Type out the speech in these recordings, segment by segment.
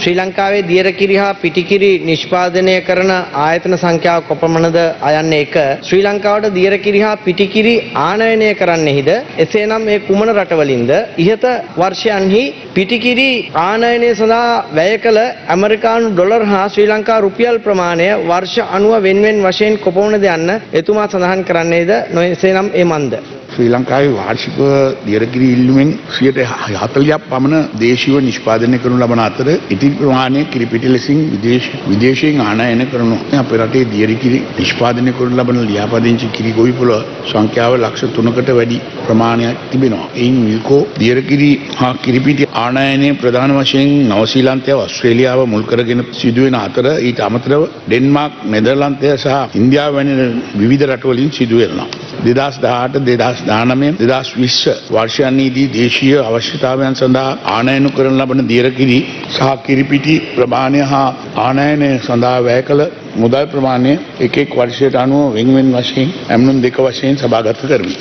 ශ්‍රී ලංකාවේ දියරකිරි හා පිටිකිරි නිෂ්පාදනය කරන ආයතන සංඛ්‍යාව කොපමණද අයන්නේ එක. ශ්‍රී ලංකාවට දියරකිරි හා පිටිකිරි ආනයනය කරන්නෙහිද? එසේනම් මේ කුමන රටවලින්ද? ඉහත වර්ෂයන්හි පිටිකිරි ආනයනය සඳහා වැය කළ ඇමරිකානු ඩොලර් හා ශ්‍රී ලංකා රුපියල් ප්‍රමාණය වර්ෂ අනුව වෙන්වෙන් වශයෙන් කොපමණද යන්න එතුමා සඳහන් කරන්නේද? නොයසේනම් ඒ මන්ද? ශ්‍රී ලංකාවේ වාර්ෂික දියරගිරි ඉල්ලුමෙන් 140ක් පමණ දේශීව නිෂ්පාදනය කරනු ලබන අතර ඉතිරි ප්‍රමාණය කිරිපිටි ලෙසින් විදේශ විදේශයෙන් ආනයන කරනු අපේ රටේ දියරකිරි නිෂ්පාදනය කරනු ලබන ලියාපදිංචි කිරි ගොවිපොළ සංඛ්‍යාව ලක්ෂ 3කට වැඩි ප්‍රමාණයක් තිබෙනවා. එයින් මිල්කෝ දියරකිරි හා කිරිපිටි ආනයනය ප්‍රධාන වශයෙන් නවසීලන්තය ඕස්ට්‍රේලියාව මුල් කරගෙන සිදුවෙන අතර ඊට අමතරව ඩෙන්මාර්ක් නෙදර්ලන්තය සහ ඉන්දියාව වැනි විවිධ රටවලින් සිදුවෙනවා. දෙදස් දාට දෙදස් දානමය දෙදස් විශ්ව වර්ෂයන්නේදී දේශීය අවශ්‍යතාවයන් සඳහා ආනයනු කරන ලබන දියරකිරි සහ කිරිපිටි ප්‍රමාණය හා ආනයනය සඳහා වැය කළ මුදල් ප්‍රමාණය එකෙක් වර්ෂයට අනුව වෙන්වෙන් වශයෙන් ඇමනුම් දෙක වශයෙන් සභාගත කරමි.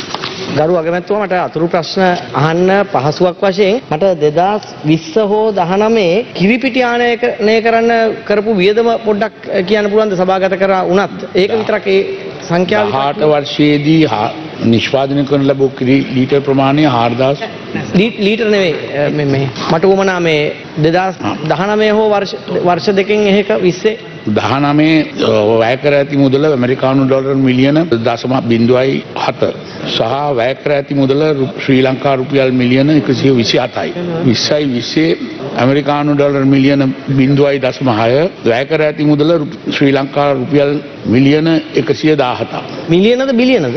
ගරු අගමැතුවා මට අතුරු ප්‍රශ්න අහන්න පහසුවක් වශයෙන් මට දෙදස් විස්ස හෝ දහනමේ කිරිපිටි ආනයනය කරන්න කරපු වියදම පොඩ්ඩක් කියන්න පුළුවන්ද සභාගත කර වනත් ඒක විතරක් ඒ සංඛ්‍යාව හාට වර්ෂයේදී නිෂ්පාදනය කරන ලැබූ ලීටර් ප්‍රමාණය හාර්දාස් ලීටර් මේ මට උවමනා මේ දෙදස් දහනමය හෝ වර්ෂ දෙකෙන් එහෙක විස්සේ? දහනමේ වැය කර ඇති මුදල ඇමරිකානු ඩොලර් මිලියන දශම බිඳුවයි හත. සහ වැය කර ඇති මුදල ශ්‍රී ලංකා රුපියල් මිලියන එකසිය විසි අතයි. විස්සයි විස්සේ ඇමරිකානු ඩොලර් මිලියන බිඳුවයි දශම හය වැය කර ඇති මුදල ශ්‍රී ලංකා රුපියල් මිලියන එකසිය දාහතා. මිලියනද බිලියනද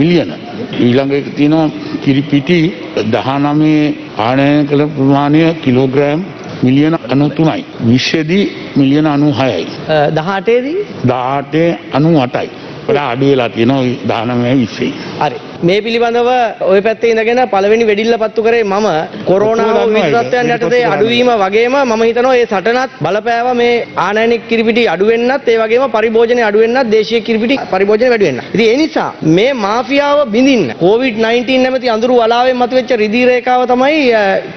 මිලියන ඊළඟ තියෙනවා කිරිපිටි දහනමේ ආනයන කළ ප්‍රමාණය කිලෝග්‍රෑම් මිලියන අනු තුනයි. විශ්වදී මිලියන අනු හයයි. දහටේදී දාටේ අනු අටයි. වඩා අඩු වෙලා තියෙනවා දානමය විශ්සයි. හරි මේ පිළිබඳව ඔය පැත්තේ ඉඳගෙන පළවෙනි වෙඩිල්ල පත්තු කරේ මම කොරෝනා ඒක යටතේ අඩුවීම වගේම මම හිතනවා ඒ සටනත් බලපෑව මේ ආනයනික කිරිපිටි අඩු වෙන්නත් ඒ වගේම පරිභෝජනය අඩු වෙන්නත් දේශීය කිරිපිටි පරිභෝජනය වැඩි වෙන්න. ඉතින් ඒ නිසා මේ මාෆියාව බිඳින්න COVID-19 නැමැති අඳුරු වලාවෙන් මතුවෙච්ච රිදී රේඛාව තමයි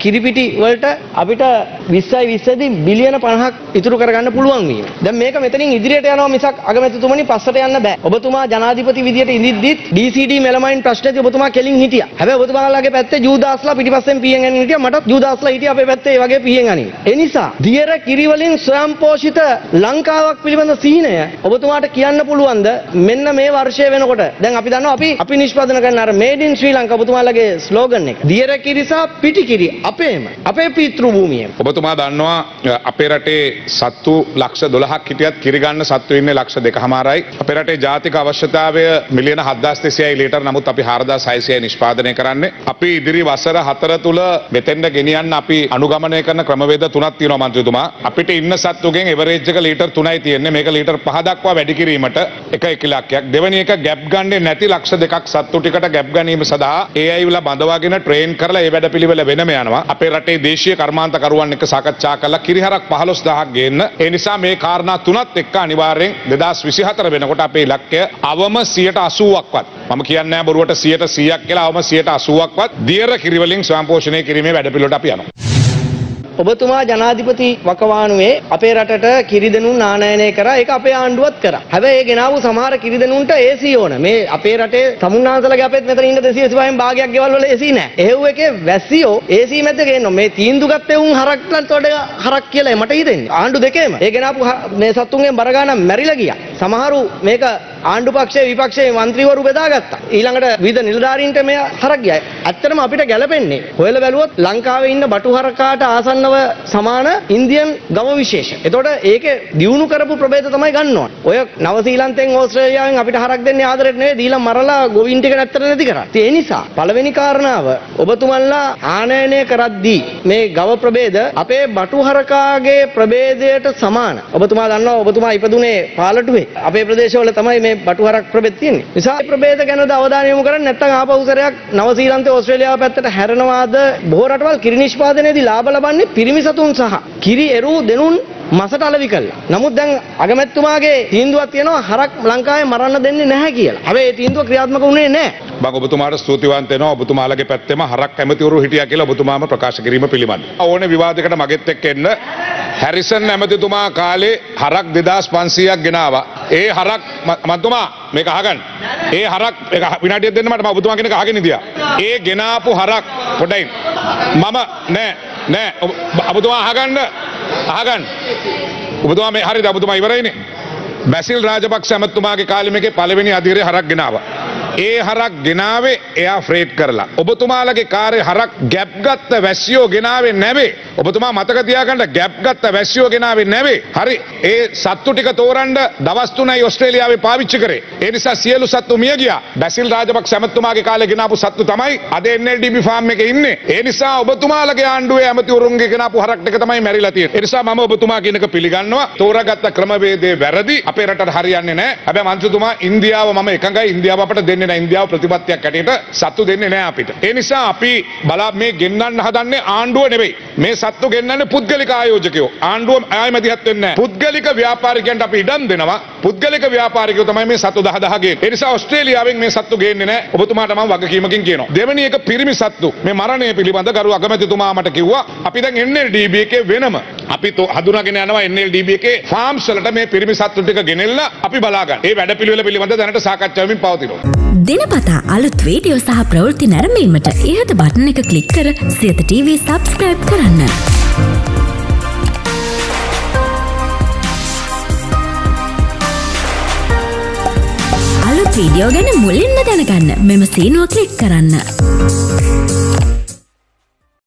කිරිපිටි වලට අපිට 20යි 20 දී බිලියන 50ක් ඉතුරු කරගන්න පුළුවන් වීම. දැන් මේක මෙතනින් ඉදිරියට යනවා මිසක් අගමැතිතුමනි පස්සට යන්න බෑ. ඔබතුමා ජනාධිපති විදියට ඉඳිද්දිත් DCD මෙලමයින් ප්‍රශ්නේදී ඔබතුමා කෙලින් හිටියා. හැබැයි ඔබතුමාලාගේ පැත්තේ ජූදාස්ලා පිටිපස්සෙන් පියෙන් යන හිටියා. මටත් ජූදාස්ලා හිටියා අපේ පැත්තේ ඒ වගේ පියෙන් අනින්. ඒ නිසා දියර කිරි වලින් ස්වයං පෝෂිත ලංකාවක් පිළිබඳ සිහිනය ඔබතුමාට කියන්න පුළුවන්ද මෙන්න මේ වර්ෂය වෙනකොට දැන් අපි දන්නවා අපි අපි නිෂ්පාදනය කරන අර මේඩ් ඉන් ශ්‍රී ලංකා ඔබතුමාලගේ ස්ලෝගන් එක. දියර කිරි සහ පිටි කිරි අපේම අපේ පීතෘ භූමියේ. ඔබතුමා දන්නවා අ, අපේ රටේ සත්තු ලක්ෂ දොළහක් හිටියත් කිරිගන්න සත්තු ඉන්නේ ලක්ෂ දෙක හමාරයි. අපේ රටේ ජාතික අවශ්‍යතාවය මිලියන හදදාස් දෙසයයි ලීටර් නමුත් අපි හාරදා සයිසය නිෂ්පාදනය කරන්නේ. අපි ඉදිරි වසර හතර තුළ මෙතෙන්ට ගෙනියන්න අපි අනුගමනය කරන ක්‍රමවේද තුනක් තියෙනවා මන්ත්‍රතුමා. අපිට ඉන්න සත්තුගෙන් එවරේජ් එක ලීටර් 3යි තියෙන්නේ. මේක ලීටර් 5 දක්වා වැඩි කිරීමට එක එක ඉලක්කයක්. දෙවෙනි එක ගැප් ගන්නේ නැති ලක්ෂ දෙකක් සත්තු ටිකට ගැප් ගැනීම සඳහා ඒ අයවලා බඳවාගෙන ට්‍රේන් කරලා ඒ වැඩපිළිවෙල වෙනම යනවා. අපේ රටේ දේශීය කර්මාන්තකරුවන් එක්ක සාකච්ඡා කරලා කිරිහරක් 15000ක් ගේන්න. ඒ නිසා මේ කාරණා තුනත් එක්ක අනිවාර්යෙන් 2024 වෙනකොට අපේ ඉලක්කය අවම 80%ක්වත් මම කියන්නේ නැහැ බොරුවට 100ක් කියලා අවම 80%ක්වත් දියර කිරිවලින් ස්වයංපෝෂණය කිරීමේ වැඩපිළිවෙලට අපි යනවා. ඔබතුමා ජනාධිපති වකවානුවේ අපේ රටට කිරිදෙනුන් ආනයනය කරා ඒක අපේ ආණ්ඩුවත් කරා. හැබැයි ඒ ගෙනාවු සමහර කිරිදෙනුන්ට AC ඕන. මේ අපේ රටේ තමුන්නාන්සලගේ අපෙත් මෙතන ඉන්න 285න් භාගයක් ගෙවල් වල AC නැහැ. එහෙව් එකේ වැසියෝ AC මැද්ද ගේනවා. මේ තීන්දුව ගත්තේ උන් හරක්ලන්ට වඩා හරක් කියලා මට හිතෙන්නේ. ආණ්ඩු දෙකේම. ඒ ගෙනාපු හ- මේ සත්තුන්ගෙන් බර ගානක් මැරිලා ගියා. සමහරු මේක ආණ්ඩු පක්ෂයේ විපක්ෂයේ මන්ත්‍රීවරු බෙදාගත්තා. ඊළඟට විවිධ නිලධාරීන්ට මේ හරක් ගියා. ඇත්තටම අපිට ගැලපෙන්නේ හොයලා බැලුවොත් ලංකාවේ ඉන්න බටු හරකාට ආසන්නව සමාන ඉන්දියන් ගව විශේෂ. එතකොට ඒකේ දියුණු කරපු ප්‍රභේද තමයි ගන්න ඕන. ඔය නවසීලන්තෙන් ඕස්ට්‍රේලියාවෙන් අපිට හරක් දෙන්නේ ආදරෙට නෙවෙයි දීලා මරලා ගොවින් ටික නැත්තර නැති කරා. ඒ නිසා පළවෙනි කාරණාව ඔබතුමන්ලා ආනයනය කරද්දී මේ ගව ප්‍රභේද අපේ බටු හරකාගේ ප්‍රභේදයට සමාන. ඔබතුමා දන්නවා ඔබතුමා ඉපදුනේ පාලටුවේ. අපේ ප්‍රදේශවල තමයි මේ බටු හරක් ප්‍රභේද තියෙන්නේ. නිසා මේ ප්‍රභේද ගැනද අවධානය යොමු කරන්නේ නැත්නම් ආපහු සැරයක් නවසීලන්තේ ඕස්ට්‍රේලියාව පැත්තට හැරෙනවාද බොහෝ රටවල් කිරි නිෂ්පාදනයේදී ලාභ ලබන්නේ පිරිමි සතුන් සහ කිරි එරු දෙනුන් මසට අලවි කළා. නමුත් දැන් අගමැතිතුමාගේ තීන්දුවක් තියෙනවා හරක් ලංකාවේ මරන්න දෙන්නේ නැහැ කියලා. හැබැයි ඒ තීන්දුව ක්‍රියාත්මක වුණේ නැහැ. මම ඔබතුමාට ස්තුතිවන්ත වෙනවා ඔබතුමාලගේ පැත්තෙම හරක් කැමතිවරු හිටියා කියලා ඔබතුමාම ප්‍රකාශ කිරීම පිළිබඳව. ඕනේ විවාදයකට මගෙත් එක්ක එන්න හැරිසන් ඇමතිතුමා කාලේ හරක් දෙදස් පන්සියක් ගෙනවා. ඒ හරක් ම- මතුමා මේක අහගන්න. ඒ හරක් එක විනාටියක් දෙන්න මට මම ඔබතුමා කෙනෙක් අහගෙන ඉදියා. ඒ ගෙනාපු හරක් පොඩයි. මම නෑ නෑ ඔබ- ඔබතුමා අහගන්න අහගන්න. ඔබතුමා මේ හරිද ඔබතුමා ඉවරයිනේ. බැසිල් රාජපක්ෂ ඇමතුමාගේ කාලෙ මේකේ පළවෙනි අධීරය හරක් ගෙනාවා. ඒ හරක් ගෙනාවේ එයා ෆ්‍රේට් කරලා. ඔබතුමාලගේ කාර්ය හරක් ගැප් ගත්ත වැස්සියෝ ගෙනාවේ නැවේ. ඔබතුමා මතක තියාගන්න ගැප් ගත්ත වැස්සියෝ ගෙනාවේ නැවේ. හරි. ඒ සත්තු ටික තෝරන්න දවස් තුනයි ඕස්ට්‍රේලියාවේ පාවිච්චි කරේ. ඒ නිසා සියලු සත්තු මිය ගියා. බැසිල් රාජපක්ෂ ඇමතුමාගේ කාලේ ගෙනාපු සත්තු තමයි අද NLDB ෆාම් එකේ ඉන්නේ. ඒ නිසා ඔබතුමාලගේ ආණ්ඩුවේ ඇමතිවරුන්ගේ ගෙනාපු හරක් ටික තමයි මැරිලා තියෙන්නේ. ඒ නිසා මම ඔබතුමා කියන එක පිළිගන්නවා. තෝරාගත්ත ක්‍රමවේදයේ වැරදි අපේ රටට හරියන්නේ නැහැ. හැබැයි මන්ත්‍රීතුමා ඉන්දියාව මම එකඟයි ඉන්දියාව අපට දෙන්නේ නැහැ. ඉන්දියාව ප්‍රතිපත්තියක් ඇටියට සත්තු දෙන්නේ නැහැ අපිට. ඒ නිසා අපි බලා මේ ගෙන්නන්න හදන්නේ ආණ්ඩුව නෙවෙයි. මේ සත්තු ගෙන්නන්නේ පුද්ගලික ආයෝජකයෝ. ආණ්ඩුව ආයෙ මැදිහත් වෙන්නේ නැහැ. පුද්ගලික ව්‍යාපාරිකයන්ට අපි ඉඩම් දෙනවා. පුද්ගලික ව්‍යාපාරිකයෝ තමයි මේ සත්තු 10 10 ගේන්නේ. ඒ නිසා ඕස්ට්‍රේලියාවෙන් මේ සත්තු ගේන්නේ නැහැ. ඔබතුමාට මම වගකීමකින් කියනවා. දෙවෙනි එක පිරිමි සත්තු. මේ මරණය පිළිබඳ ගරු අගමැතිතුමා මට කිව්වා අපි දැන් NLDB එකේ වෙනම අපි තෝ- හඳුනාගෙන යනවා NLDB එකේ ෆාම්ස් වලට මේ පිරිමි සත්තු ටික ගෙනෙල්ලා අපි බලා ගන්න. ඒ වැඩපිළිවෙල පිළිබඳ දැනට සාකච්ඡා වෙමින් පවතිනවා. දෙනපතා අලුත් වීඩියෝ සහ ප්‍රවෘත්ති නැරඹීමට ඉහත බටන එක කලික් කර සියත TV සබස්ක්‍රයිබ් කරන්න. අලුත් වීඩියෝ ගැන මුලින්ම දැනගන්න මෙම සීනුව කලික් කරන්න.